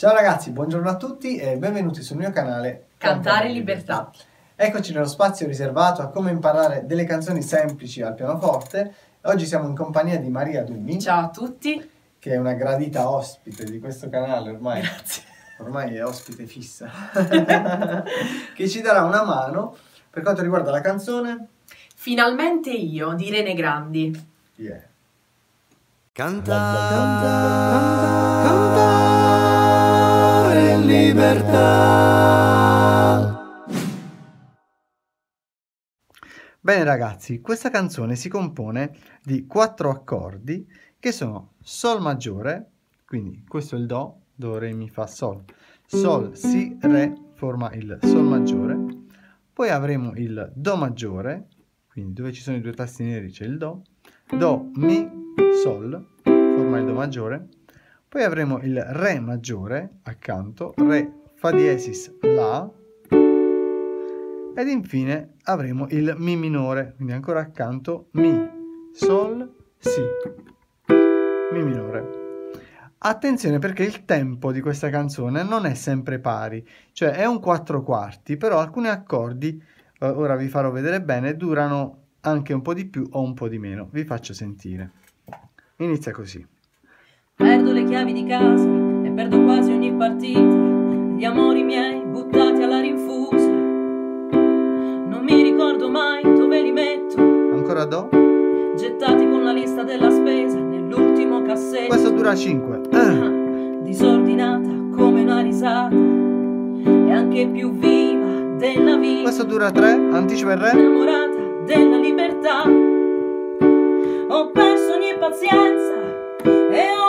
Ciao ragazzi, buongiorno a tutti e benvenuti sul mio canale Cantare in Libertà. Eccoci nello spazio riservato a come imparare delle canzoni semplici al pianoforte. Oggi siamo in compagnia di Maria Dumi, Ciao a tutti. che è una gradita ospite di questo canale ormai. Grazie. Ormai è ospite fissa. che ci darà una mano per quanto riguarda la canzone. Finalmente io di Rene Grandi. Yeah. Cantare, cantare libertà. Bene ragazzi, questa canzone si compone di quattro accordi che sono Sol maggiore, quindi questo è il Do, Do, Re, Mi, Fa, Sol, Sol, Si, Re forma il Sol maggiore, poi avremo il Do maggiore, quindi dove ci sono i due tasti neri c'è il Do, Do, Mi, Sol forma il Do maggiore, poi avremo il Re maggiore accanto, Re, Fa diesis, La, ed infine avremo il Mi minore, quindi ancora accanto Mi, Sol, Si, Mi minore. Attenzione perché il tempo di questa canzone non è sempre pari, cioè è un 4 quarti, però alcuni accordi, eh, ora vi farò vedere bene, durano anche un po' di più o un po' di meno. Vi faccio sentire. Inizia così. Chiavi di casa e perdo quasi ogni partita. Gli amori miei buttati alla rinfusa. Non mi ricordo mai dove li metto. Ancora Do. Gettati con la lista della spesa nell'ultimo cassetto. Questo dura 5. Ah, disordinata come una risata. E anche più viva della vita. Questo dura 3. Anticipa il Re. innamorata della libertà. Ho perso ogni pazienza e ogni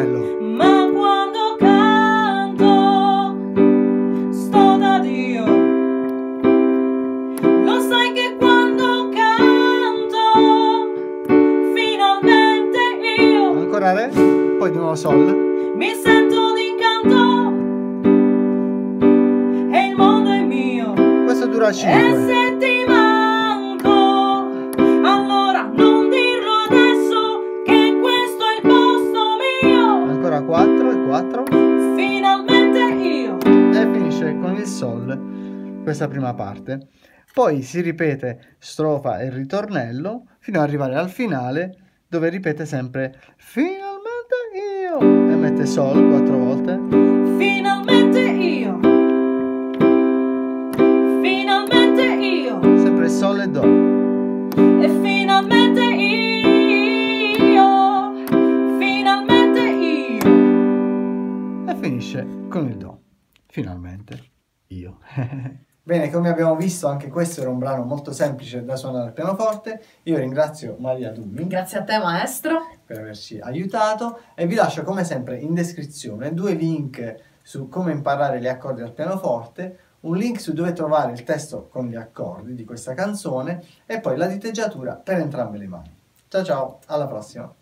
Ritornello. Ma quando canto sto da Dio Lo sai che quando canto Finalmente io Ancora Re. Poi di nuovo Sol. Mi sento d'incanto E il mondo è mio Questo dura E 5. se ti 4 e 4. Finalmente io E finisce con il Sol questa prima parte. Poi si ripete strofa e ritornello fino ad arrivare al finale dove ripete sempre finalmente io e mette Sol quattro volte. Finalmente io Finalmente io. Bene, come abbiamo visto, anche questo era un brano molto semplice da suonare al pianoforte. Io ringrazio Maria Dummi Grazie a te maestro. per averci aiutato e vi lascio come sempre in descrizione due link su come imparare gli accordi al pianoforte, un link su dove trovare il testo con gli accordi di questa canzone e poi la diteggiatura per entrambe le mani. Ciao ciao, alla prossima!